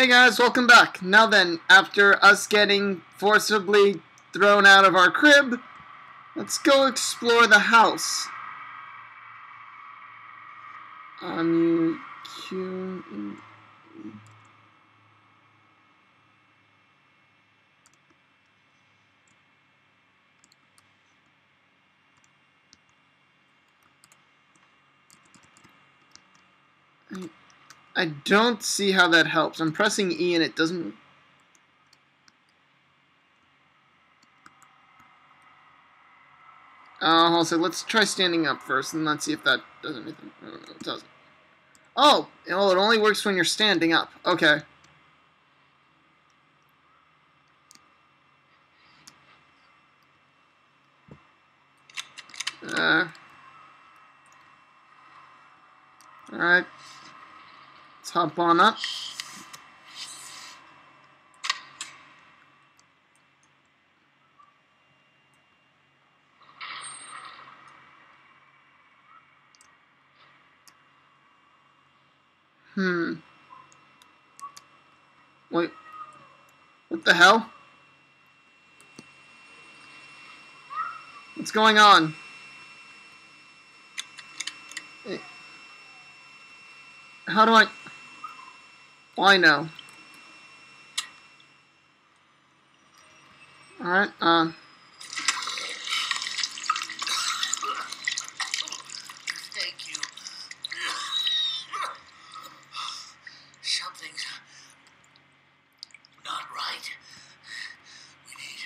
Hey guys, welcome back. Now then, after us getting forcibly thrown out of our crib, let's go explore the house. Um, I don't see how that helps. I'm pressing E and it doesn't... Uh, also, let's try standing up first, and let's see if that does anything. No, it doesn't. Oh, well, it only works when you're standing up. Okay. Uh. Alright. Let's hop on up. Hmm. Wait. What the hell? What's going on? How do I... Why no? Alright, uh... Thank you. Something's not right. We need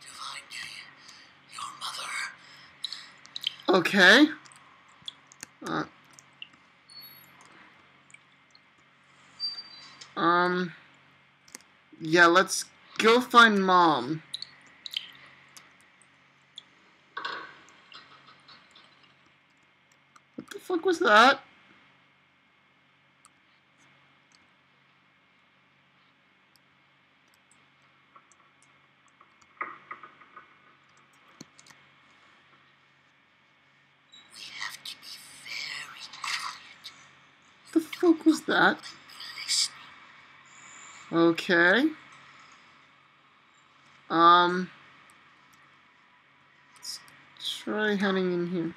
to find your mother. Okay. Uh... Um... Yeah, let's go find Mom. What the fuck was that? We have to be very quiet. The fuck was that? Okay. Um. Let's try heading in here.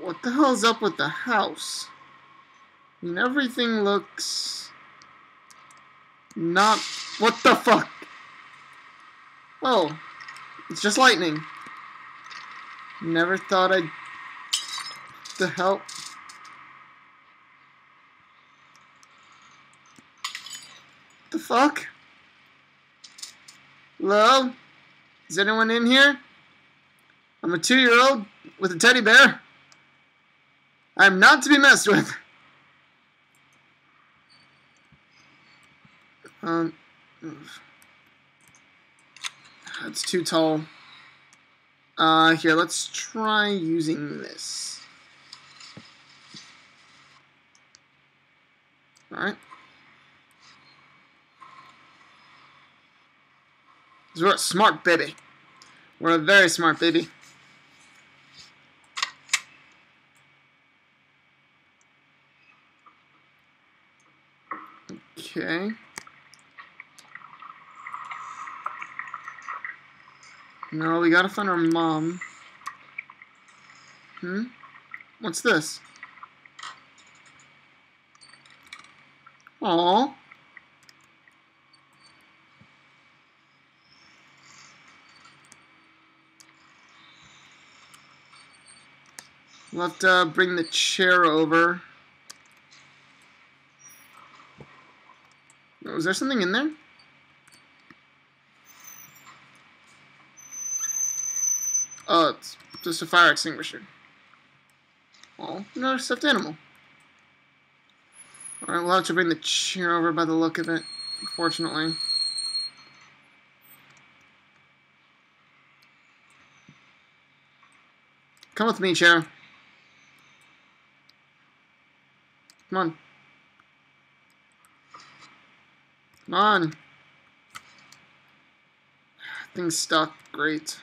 What the hell's up with the house? I mean, everything looks not. What the fuck? Oh, it's just lightning. Never thought I'd. The hell? The fuck? Hello? Is anyone in here? I'm a two year old with a teddy bear. I'm not to be messed with. Um. That's too tall. Uh, here, let's try using this. Alright. We're a smart baby. We're a very smart baby. Okay. No, we gotta find our mom. Hmm? What's this? Aww. We'll have to uh, bring the chair over. Was there something in there? Oh, it's just a fire extinguisher. Oh, another stuffed animal. Alright, we'll have to bring the chair over by the look of it, unfortunately. Come with me, chair. Come on. Come on. thing's stuck. Great.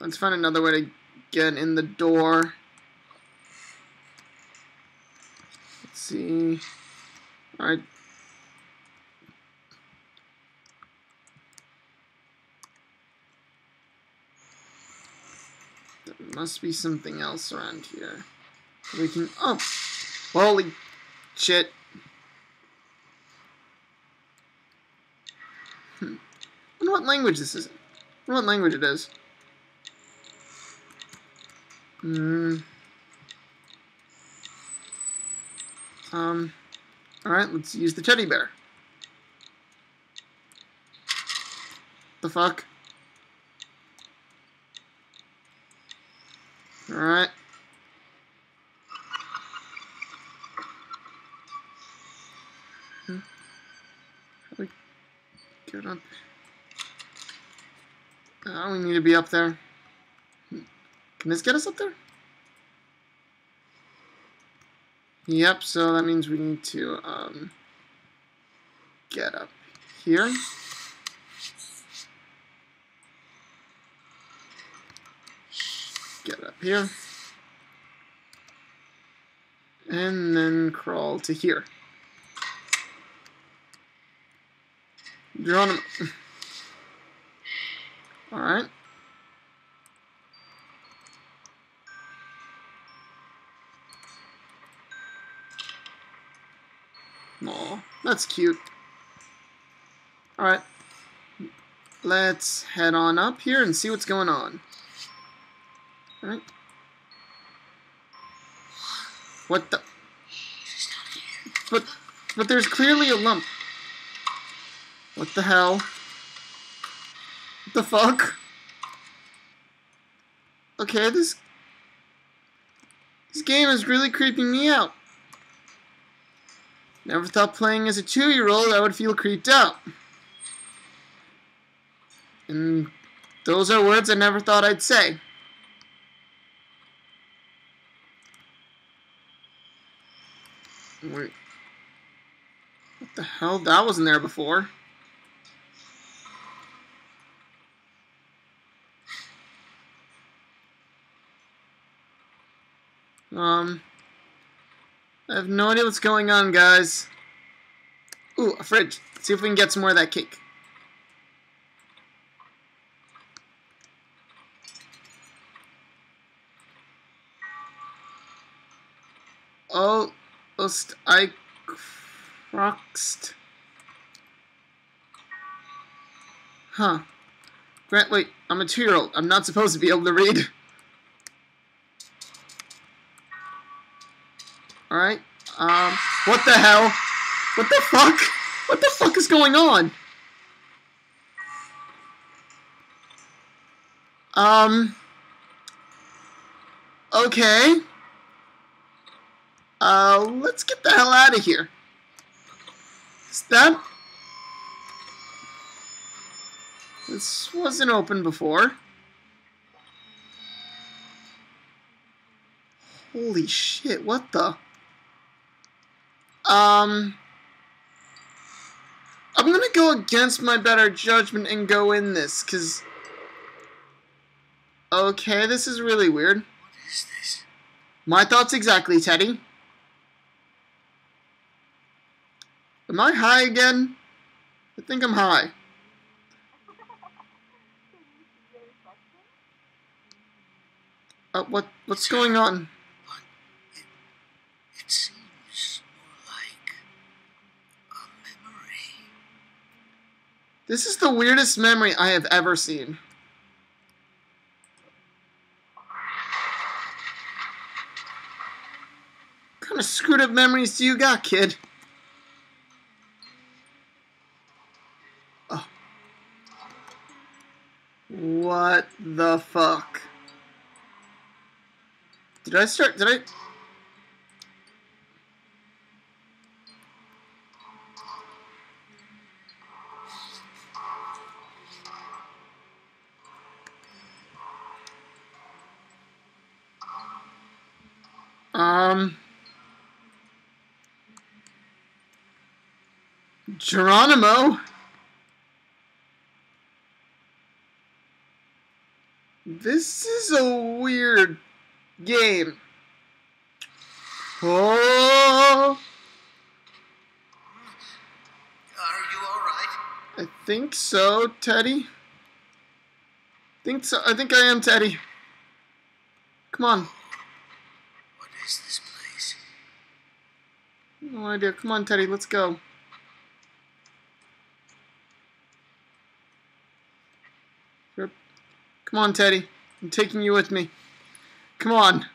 Let's find another way to get in the door. Let's see. Alright. There must be something else around here. We can. Oh! Holy shit. Hmm. I wonder what language this is. I wonder what language it is. Hmm. Um. Alright, let's use the teddy bear. The fuck? Alright. Hmm. How do we get up? Oh, we need to be up there. Can this get us up there? Yep, so that means we need to um, get up here. Get up here. And then crawl to here. Geronimo. Alright. Aw, that's cute. Alright. Let's head on up here and see what's going on. Alright. What the? But, but there's clearly a lump. What the hell? What the fuck? Okay, this... This game is really creeping me out. Never thought playing as a two-year-old I would feel creeped out. And those are words I never thought I'd say. Wait. What the hell? That wasn't there before. Um... I have no idea what's going on, guys. Ooh, a fridge. Let's see if we can get some more of that cake. Oh, I croxed. Huh. Grant, wait, I'm a two-year-old. I'm not supposed to be able to read. Alright. Um, what the hell? What the fuck? What the fuck is going on? Um. Okay. Uh, let's get the hell out of here. Is that... This wasn't open before. Holy shit, what the... Um, I'm gonna go against my better judgment and go in this, because... Okay, this is really weird. This? My thoughts exactly, Teddy. Am I high again? I think I'm high. Uh, what what's going on? But it, it seems more like a memory. This is the weirdest memory I have ever seen. What kind of screwed up memories do you got, kid? Oh. What the fuck? Did I start? Did I? Um. Geronimo. This is a weird game. Oh, Are you all right? I think so, Teddy. Think so. I think I am, Teddy. Come on. What is this place? No idea. Come on, Teddy. Let's go. Come on, Teddy. I'm taking you with me. Come on.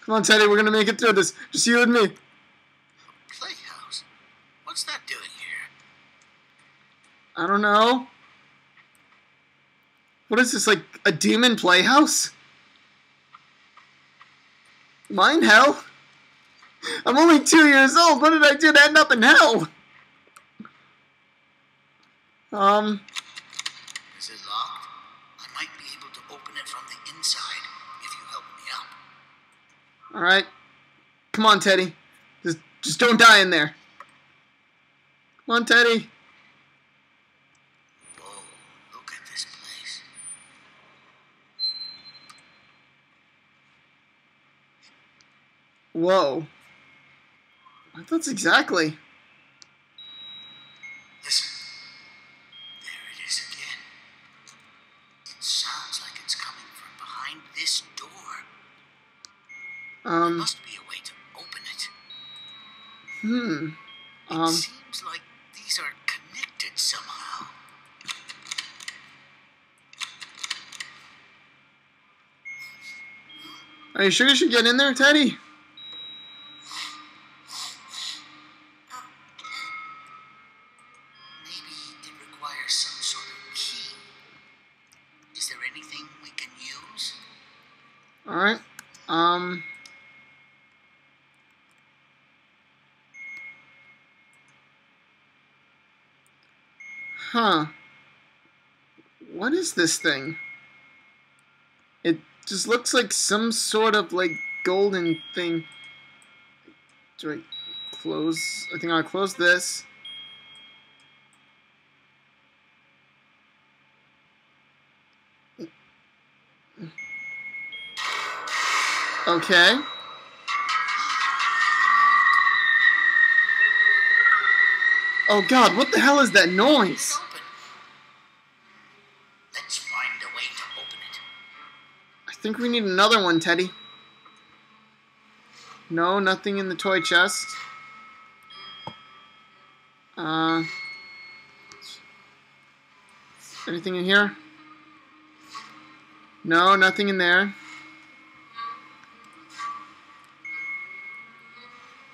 Come on, Teddy. We're gonna make it through this. Just you and me. Playhouse? What's that doing here? I don't know. What is this, like a demon playhouse? Mine hell? I'm only two years old. What did I do to end up in hell? Um, Is it locked? I might be able to open it from the inside if you help me out. alright. Come on, Teddy. Just, just don't die in there. Come on, Teddy. Whoa, look at this place. Whoa. That's exactly. Listen. There it is again. It sounds like it's coming from behind this door. Um, Must be a way to open it. hmm. It Um, seems like these are connected somehow. are you sure you should get in there, Teddy? Maybe it requires some sort of key. Is there anything we can? Alright. Um. Huh. What is this thing? It just looks like some sort of like golden thing. Do I close? I think I'll close this. Okay. Oh god, what the hell is that noise? Let's find a way to open it. I think we need another one, Teddy. No, nothing in the toy chest. Uh, anything in here? No, nothing in there.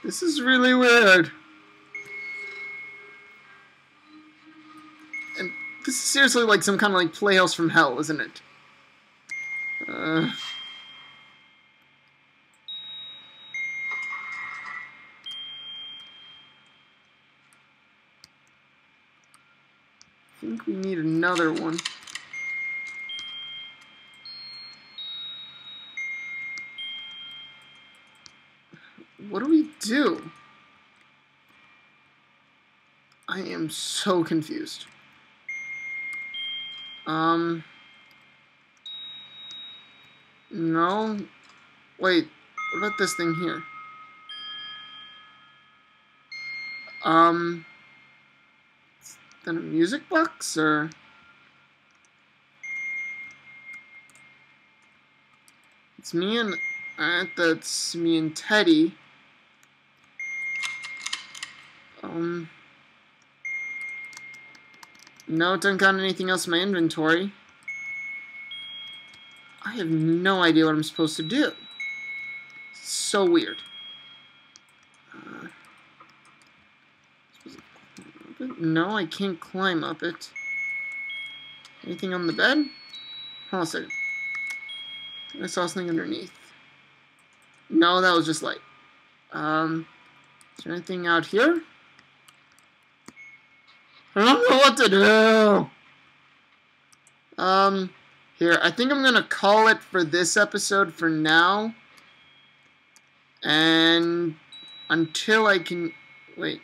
This is really weird. And this is seriously like some kind of like playhouse from hell, isn't it? Uh, I think we need another one. What do we do? I am so confused. Um. No. Wait, what about this thing here? Um. is that a music box or? It's me and uh, that's me and Teddy. Um. No, don't got anything else in my inventory. I have no idea what I'm supposed to do. So weird. Uh, it? No, I can't climb up it. Anything on the bed? Hold on a second. I saw something underneath. No, that was just light. Um, is there anything out here? I don't know what to do. Um, here, I think I'm gonna call it for this episode for now. And until I can wait.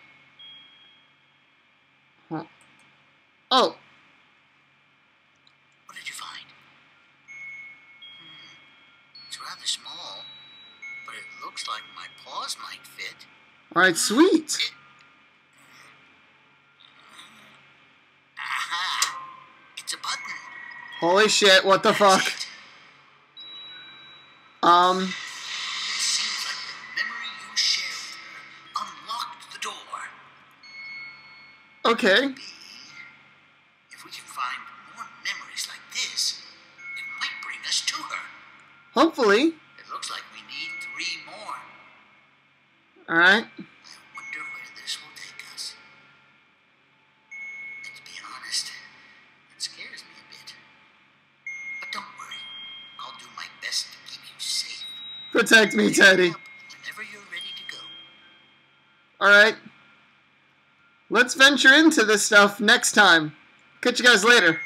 Huh. Oh, What did you find? Hmm. It's rather small, but it looks like my paws might fit. all right, sweet. Aha! It's a button. Holy shit, what the fuck? Um, It seems like the memory you shared unlocked the door. okay. If we can find more memories like this, it might bring us to her. Hopefully. It looks like we need three more. All right. I wonder where this will take us. And to be honest, it scares me a bit. But don't worry, I'll do my best to keep you safe. Protect me, Teddy. Whenever you're ready to go. All right. Let's venture into this stuff next time. Catch you guys later.